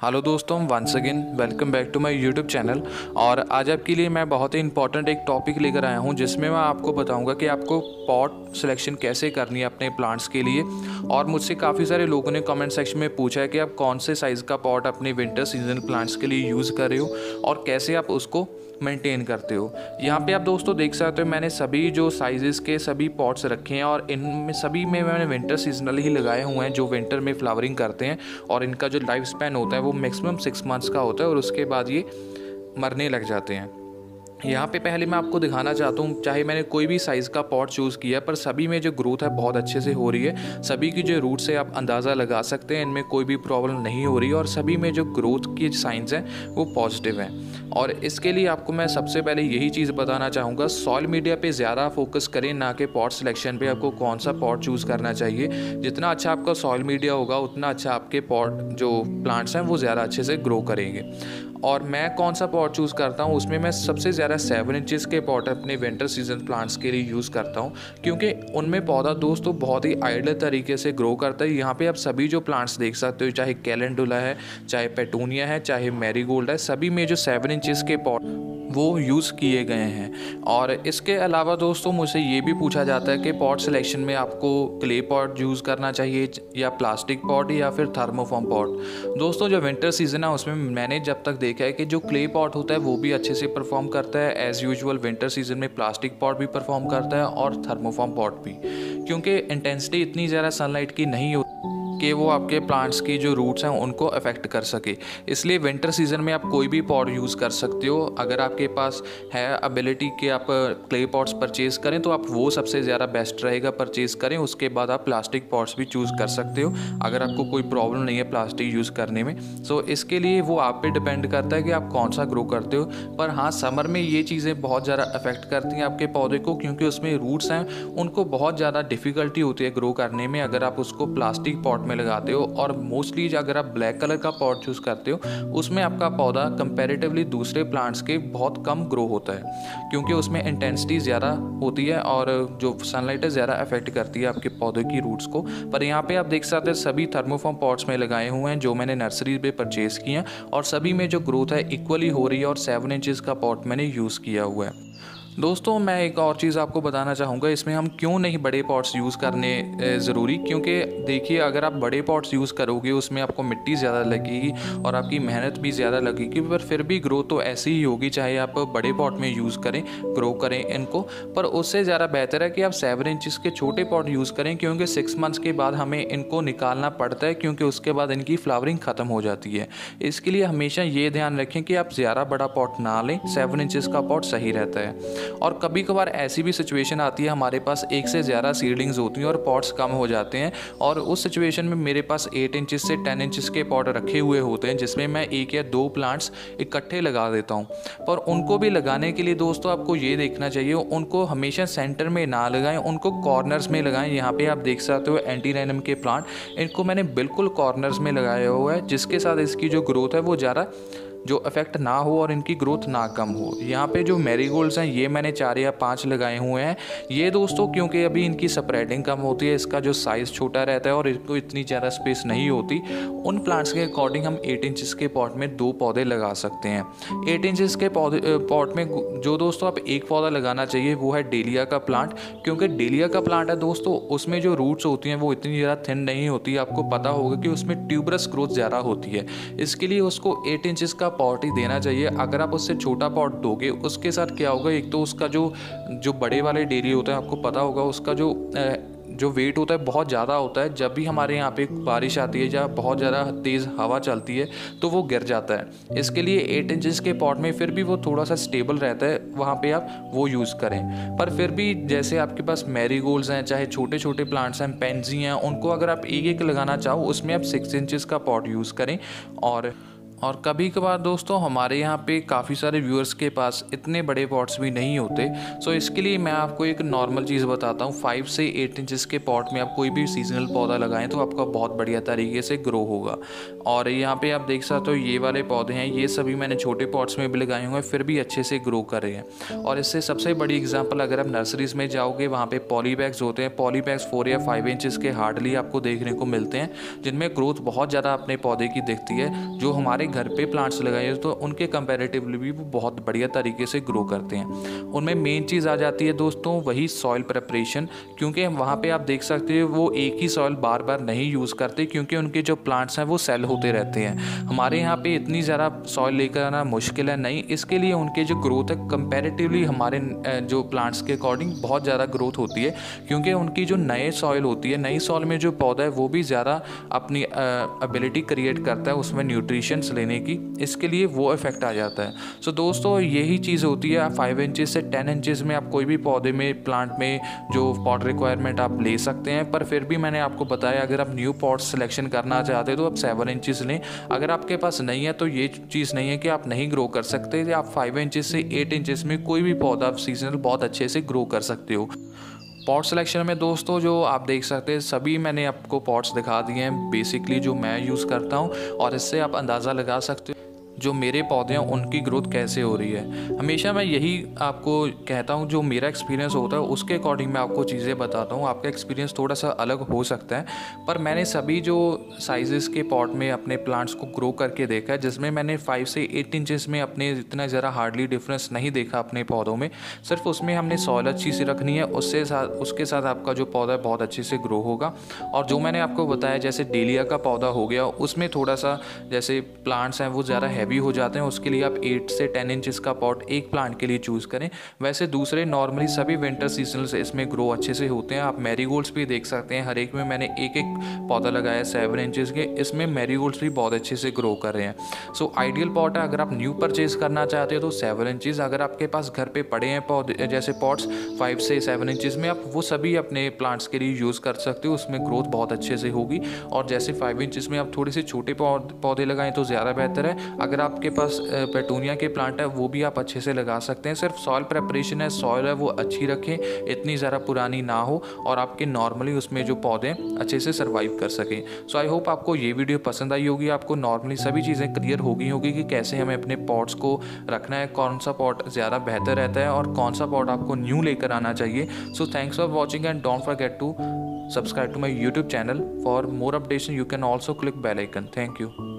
Hello दोस्तों once again welcome back to my YouTube channel और आज आपके लिए मैं बहुत ही इंपॉर्टेंट एक टॉपिक लेकर आया हूँ, जिसमें मैं आपको बताऊँगा कि आपको पॉट सिलेक्शन कैसे करनी है अपने प्लांट्स के लिए। और मुझसे काफ़ी सारे लोगों ने कमेंट सेक्शन में पूछा है कि आप कौन से साइज़ का पॉट अपने विंटर सीज़न प्लांट्स के लिए यूज़ कर रहे हो और कैसे आप उसको मेंटेन करते हो। यहाँ पे आप दोस्तों देख सकते हो, मैंने सभी जो साइजेस के सभी पॉट्स रखे हैं और इनमें सभी में मैंने विंटर सीजनल ही लगाए हुए हैं, जो विंटर में फ्लावरिंग करते हैं और इनका जो लाइफ स्पैन होता है वो मैक्सिमम सिक्स मंथ्स का होता है और उसके बाद ये मरने लग जाते हैं। यहाँ पे पहले मैं आपको दिखाना चाहता हूँ, चाहे मैंने कोई भी साइज़ का पॉट चूज़ किया पर सभी में जो ग्रोथ है बहुत अच्छे से हो रही है। सभी की जो रूट से आप अंदाज़ा लगा सकते हैं, इनमें कोई भी प्रॉब्लम नहीं हो रही और सभी में जो ग्रोथ की साइंस हैं, वो पॉजिटिव हैं। और इसके लिए आपको मैं सबसे पहले यही चीज़ बताना चाहूँगा सॉइल मीडिया पर ज़्यादा फोकस करें, ना कि पॉट सिलेक्शन पर आपको कौन सा पॉट चूज़ करना चाहिए। जितना अच्छा आपका सॉइल मीडिया होगा, उतना अच्छा आपके पॉट जो प्लांट्स हैं, वो ज़्यादा अच्छे से ग्रो करेंगे। और मैं कौन सा पॉट चूज़ करता हूँ, उसमें मैं सबसे ज़्यादा सेवन इंचज़ के पॉट अपने विंटर सीज़न प्लांट्स के लिए यूज़ करता हूँ, क्योंकि उनमें पौधा दोस्तों बहुत ही आइडल तरीके से ग्रो करता है। यहाँ पे आप सभी जो प्लांट्स देख सकते हो, चाहे कैलेंडुला है, चाहे पेटूनिया है, चाहे मैरीगोल्ड है, सभी में जो सेवन इंचज़ के पॉट वो यूज़ किए गए हैं। और इसके अलावा दोस्तों, मुझसे ये भी पूछा जाता है कि पॉट सिलेक्शन में आपको क्ले पॉट यूज़ करना चाहिए, या प्लास्टिक पॉट या फिर थर्मोफॉर्म पॉट दोस्तों, जो विंटर सीज़न है, उसमें मैंने जब तक देखा है कि जो क्ले पॉट होता है, वो भी अच्छे से परफॉर्म करता है। एज़ यूजल विंटर सीज़न में प्लास्टिक पॉट भी परफॉर्म करता है और थर्मोफॉर्म पॉट भी। क्योंकि इंटेंसिटी इतनी ज़्यादा सनलाइट की नहीं होती। कि वो आपके प्लांट्स की जो रूट्स हैं, उनको अफेक्ट कर सके। इसलिए विंटर सीज़न में आप कोई भी पॉट यूज़ कर सकते हो। अगर आपके पास है अबिलिटी कि आप क्ले पॉट्स परचेज़ करें तो आप वो सबसे ज़्यादा बेस्ट रहेगा परचेज़ करें। उसके बाद आप प्लास्टिक पॉट्स भी चूज़ कर सकते हो, अगर आपको कोई प्रॉब्लम नहीं है प्लास्टिक यूज़ करने में। सो इसके लिए वो आप पे डिपेंड करता है कि आप कौन सा ग्रो करते हो। पर हाँ समर में ये चीज़ें बहुत ज़्यादा अफेक्ट करती हैं आपके पौधे को, क्योंकि उसमें रूट्स हैं, उनको बहुत ज़्यादा डिफ़िकल्टी होती है ग्रो करने में। अगर आप उसको प्लास्टिक पॉट में लगाते हो और मोस्टली अगर आप ब्लैक कलर का पॉट चूज़ करते हो, उसमें आपका पौधा कंपेरेटिवली दूसरे प्लांट्स के बहुत कम ग्रो होता है, क्योंकि उसमें इंटेंसिटी ज़्यादा होती है और जो सनलाइट है ज़्यादा अफेक्ट करती है आपके पौधे की रूट्स को। पर यहाँ पे आप देख सकते हैं सभी थर्मोफॉर्म पॉट्स में लगाए हुए हैं जो मैंने नर्सरी पे परचेज़ किए हैं और सभी में जो ग्रोथ है इक्वली हो रही है और सेवन इंचज़ का पॉट मैंने यूज़ किया हुआ है। दोस्तों, मैं एक और चीज़ आपको बताना चाहूँगा। इसमें हम क्यों नहीं बड़े पॉट्स यूज़ करने ज़रूरी? क्योंकि देखिए, अगर आप बड़े पॉट्स यूज़ करोगे, उसमें आपको मिट्टी ज़्यादा लगेगी और आपकी मेहनत भी ज़्यादा लगेगी, पर फिर भी ग्रो तो ऐसी ही होगी, चाहे आप बड़े पॉट में यूज़ करें, ग्रो करें इनको। पर उससे ज़्यादा बेहतर है कि आप सेवन इंचज़ के छोटे पॉट यूज़ करें, क्योंकि सिक्स मंथ्स के बाद हमें इनको निकालना पड़ता है, क्योंकि उसके बाद इनकी फ्लावरिंग ख़त्म हो जाती है। इसके लिए हमेशा ये ध्यान रखें कि आप ज़्यादा बड़ा पॉट ना लें, सेवन इंचज़ का पॉट सही रहता है। और कभी कभार ऐसी भी सिचुएशन आती है, हमारे पास एक से ज़्यादा सीडलिंग्स होती हैं और पॉट्स कम हो जाते हैं और उस सिचुएशन में मेरे पास एट इंचज़ से टेन इंचज़ के पॉट रखे हुए होते हैं, जिसमें मैं एक या दो प्लांट्स इकट्ठे लगा देता हूँ। पर उनको भी लगाने के लिए दोस्तों आपको ये देखना चाहिए, उनको हमेशा सेंटर में ना लगाएँ, उनको कॉर्नर्स में लगाएँ। यहाँ पे आप देख सकते हो एंटीनैनम के प्लांट इनको मैंने बिल्कुल कॉर्नर्स में लगाया हुआ है, जिसके साथ इसकी जो ग्रोथ है वो ज़्यादा जो इफ़ेक्ट ना हो और इनकी ग्रोथ ना कम हो। यहाँ पे जो मैरीगोल्ड्स हैं, ये मैंने चार या पाँच लगाए हुए हैं। ये दोस्तों, क्योंकि अभी इनकी स्प्रेडिंग कम होती है, इसका जो साइज़ छोटा रहता है और इनको इतनी ज़्यादा स्पेस नहीं होती, उन प्लांट्स के अकॉर्डिंग हम एट इंचज़ के पॉट में दो पौधे लगा सकते हैं। एट इंचज़ के पौधे पॉट में जो दोस्तों आप एक पौधा लगाना चाहिए, वो है डेलिया का प्लांट क्योंकि डेलिया का प्लांट है दोस्तों, उसमें जो रूट्स होती हैं, वो इतनी ज़्यादा थिन नहीं होती। आपको पता होगा कि उसमें ट्यूबरस ग्रोथ ज़्यादा होती है। इसके लिए उसको एट इंचज़ का पॉट ही देना चाहिए। अगर आप उससे छोटा पॉट दोगे, उसके साथ क्या होगा? एक तो उसका जो जो बड़े वाले डेरी होते हैं, आपको पता होगा, उसका जो जो वेट होता है, बहुत ज़्यादा होता है। जब भी हमारे यहाँ पे बारिश आती है या बहुत ज़्यादा तेज़ हवा चलती है तो वो गिर जाता है। इसके लिए एट इंचज़ के पॉट में फिर भी वो थोड़ा सा स्टेबल रहता है, वहाँ पे आप वो यूज़ करें। पर फिर भी जैसे आपके पास मैरी हैं, चाहे छोटे छोटे प्लांट्स हैं पेंजी हैं, उनको अगर आप एक एक लगाना चाहो, उसमें आप सिक्स इंचज़ का पॉट यूज़ करें और और कभी कभार दोस्तों, हमारे यहाँ पे काफ़ी सारे व्यूअर्स के पास इतने बड़े पॉट्स भी नहीं होते। सो इसके लिए मैं आपको एक नॉर्मल चीज़ बताता हूँ। फाइव से एट इंचज़ के पॉट में आप कोई भी सीजनल पौधा लगाएँ तो आपका बहुत बढ़िया तरीके से ग्रो होगा। और यहाँ पे आप देख सकते हो, ये वाले पौधे हैं, ये सभी मैंने छोटे पॉट्स में भी लगाए हुए हैं, फिर भी अच्छे से ग्रो कर रहे हैं। और इससे सबसे बड़ी एग्ज़ाम्पल अगर आप नर्सरीज़ में जाओगे, वहाँ पर पॉली बैग्स होते हैं। पॉली बैग्स फोर या फाइव इंचज़ के हार्डली आपको देखने को मिलते हैं, जिनमें ग्रोथ बहुत ज़्यादा अपने पौधे की दिखती है, जो हमारे घर पे प्लांट्स लगाए तो उनके कंपेरेटिवली भी वो बहुत बढ़िया तरीके से ग्रो करते हैं। उनमें मेन चीज़ आ जाती है दोस्तों, वही सॉइल प्रेपरेशन क्योंकि वहाँ पे आप देख सकते हो, वो एक ही सॉइल बार बार नहीं यूज़ करते, क्योंकि उनके जो प्लांट्स हैं, वो सेल होते रहते हैं। हमारे यहाँ पे इतनी ज़्यादा सॉइल लेकर आना मुश्किल है नहीं, इसके लिए उनके जो ग्रोथ है कंपेरेटिवली हमारे जो प्लांट्स के अकॉर्डिंग बहुत ज़्यादा ग्रोथ होती है, क्योंकि उनकी जो नए सॉइल होती है, नई सॉइल में जो पौधा है, वो भी ज़्यादा अपनी एबिलिटी क्रिएट करता है, उसमें न्यूट्रिशंस लेने की इसके लिए वो इफ़ेक्ट आ जाता है। सो so, दोस्तों यही चीज़ होती है फाइव इंचज़ से टेन इंचज़ में आप कोई भी पौधे में प्लांट में जो पॉट रिक्वायरमेंट आप ले सकते हैं पर फिर भी मैंने आपको बताया अगर आप न्यू पॉट सिलेक्शन करना चाहते हैं तो आप सेवन इंचज़ लें। अगर आपके पास नहीं है तो ये चीज़ नहीं है कि आप नहीं ग्रो कर सकते आप फाइव इंचज़ से एट इंचज़ में कोई भी पौधा आप सीजनल बहुत अच्छे से ग्रो कर सकते हो। पॉट सिलेक्शन में दोस्तों, जो आप देख सकते हैं, सभी मैंने आपको पॉट्स दिखा दिए हैं बेसिकली जो मैं यूज़ करता हूँ, और इससे आप अंदाज़ा लगा सकते हो। जो मेरे पौधे हैं, उनकी ग्रोथ कैसे हो रही है। हमेशा मैं यही आपको कहता हूँ, जो मेरा एक्सपीरियंस होता है, उसके अकॉर्डिंग मैं आपको चीज़ें बताता हूँ। आपका एक्सपीरियंस थोड़ा सा अलग हो सकता है, पर मैंने सभी जो साइजेस के पॉट में अपने प्लांट्स को ग्रो करके देखा है, जिसमें मैंने फाइव से एट इंचज़ में अपने इतना ज़रा हार्डली डिफरेंस नहीं देखा अपने पौधों में। सिर्फ़ उसमें हमने सॉइल अच्छी सी रखनी है, उससे साथ उसके साथ आपका जो पौधा है, बहुत अच्छे से ग्रो होगा। और जो मैंने आपको बताया, जैसे डेलिया का पौधा हो गया, उसमें थोड़ा सा जैसे प्लांट्स हैं, वो ज़्यादा हैवी हैवी हो जाते हैं, उसके लिए आप एट से टेन इंचज़ का पॉट एक प्लांट के लिए चूज़ करें। वैसे दूसरे नॉर्मली सभी विंटर सीज़न इसमें ग्रो अच्छे से होते हैं। आप मैरीगोल्ड्स भी देख सकते हैं। हर एक में मैंने एक एक पौधा लगाया सेवन इंचज़ के। इसमें मैरीगोल्ड्स भी बहुत अच्छे से ग्रो कर रहे हैं। सो आइडियल पॉट है, अगर आप न्यू परचेज करना चाहते हो तो सेवन इंचज़ अगर आपके पास घर पर पड़े हैं पौधे, जैसे पॉट्स फाइव से सेवन इंचज़ में, आप वो सभी अपने प्लांट्स के लिए यूज़ कर सकते हो। उसमें ग्रोथ बहुत अच्छे से होगी। और जैसे फाइव इंचज़ में आप थोड़े से छोटे पौधे लगाएँ तो ज़्यादा बेहतर है। अगर अगर आपके पास पेटूनिया के प्लांट है, वो भी आप अच्छे से लगा सकते हैं। सिर्फ़ सॉइल प्रेपरेशन है, सॉइल है, वो अच्छी रखें, इतनी ज़्यादा पुरानी ना हो और आपके नॉर्मली उसमें जो पौधे अच्छे से सर्वाइव कर सकें। सो आई होप आपको ये वीडियो पसंद आई होगी, आपको नॉर्मली सभी चीज़ें क्लियर हो गई होगी कि कैसे हमें अपने पॉट्स को रखना है, कौन सा पॉट ज़्यादा बेहतर रहता है और कौन सा पॉट आपको न्यू लेकर आना चाहिए। So thanks for watching and don't forget to to my youtube channel. For more updates, you can also click bell icon. Thank you.